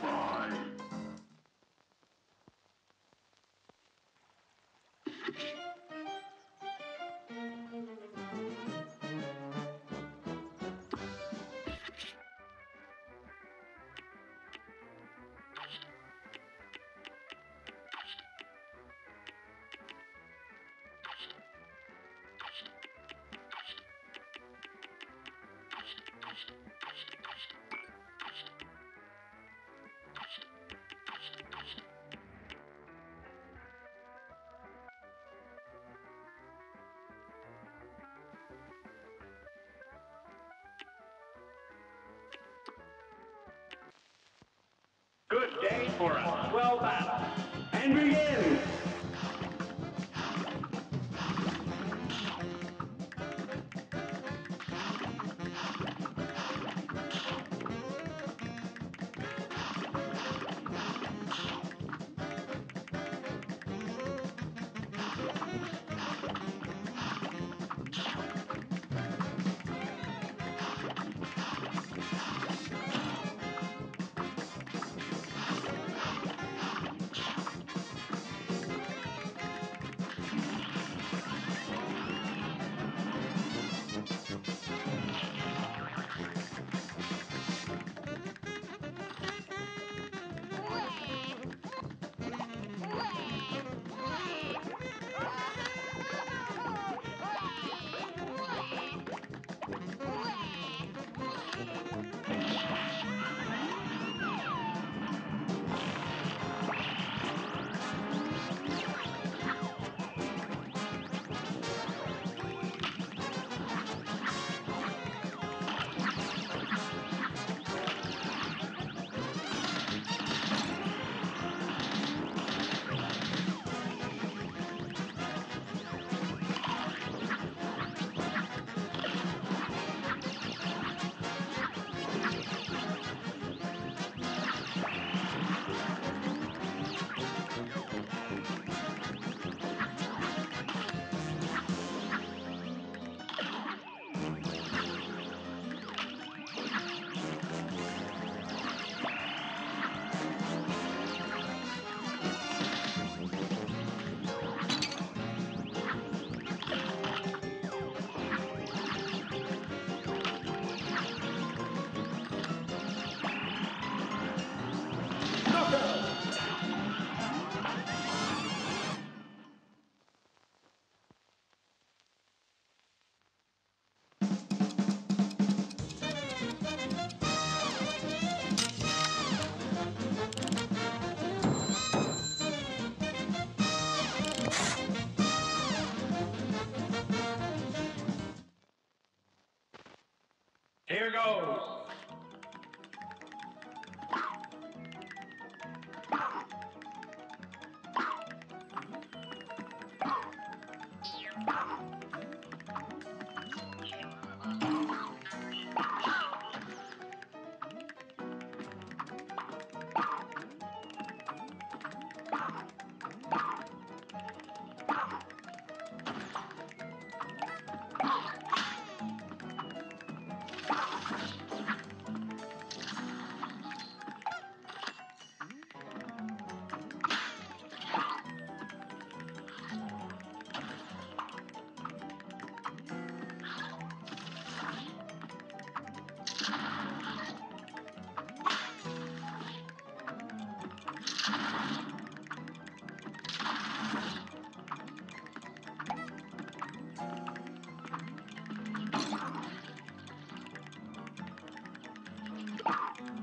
Good for a swell battle. And begin! Oh,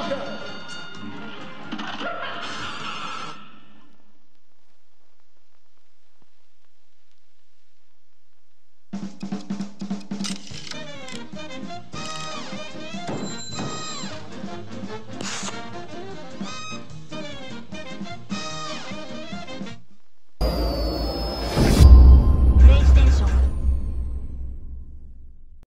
Welcome.